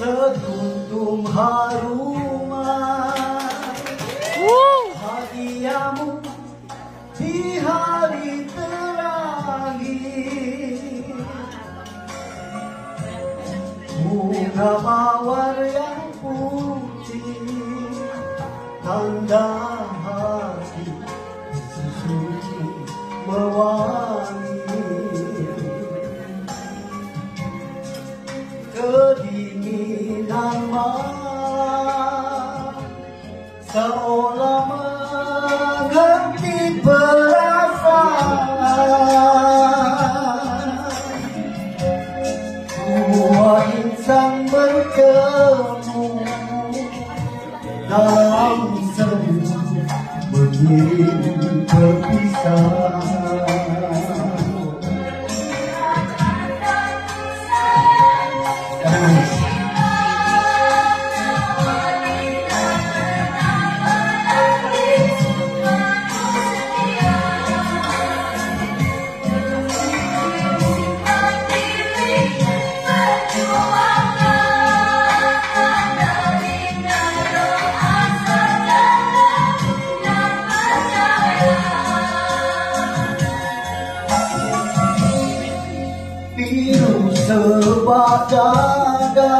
Setuntum haruman Hadiahmu di hari terakhir Bunga mawar yang putih Tanda hati sesuci mewangi than ma Saolama ganti berapa Semua insan bertemu Dalam seru begini perpisahan berada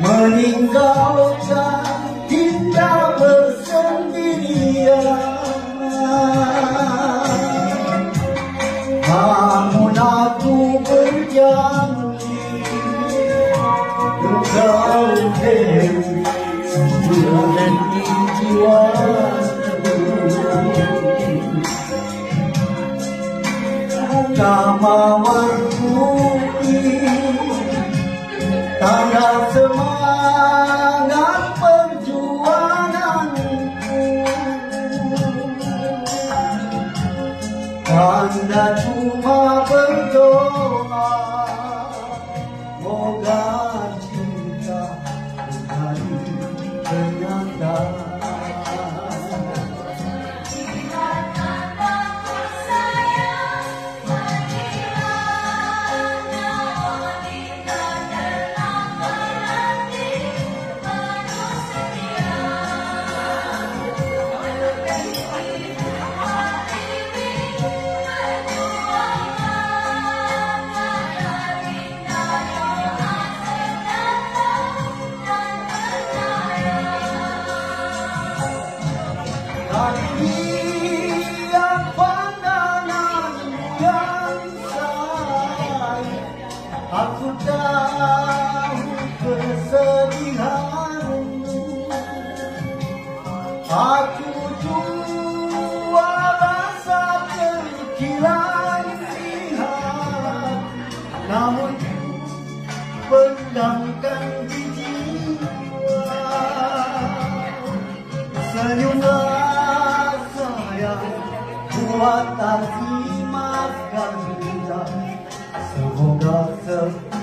meninggalkan kita bersendirian. Namun aku berjanji kau dewi dan jiwaku Kamawarku ini Tanda semangat perjuanganku. Tanda cuma berdoa Moga cinta kembali kenyataan Aku jua rasa terkilan lihat Namun pendamkan di jiwa. Senyumlah sayang Buat dan kita Semoga sepi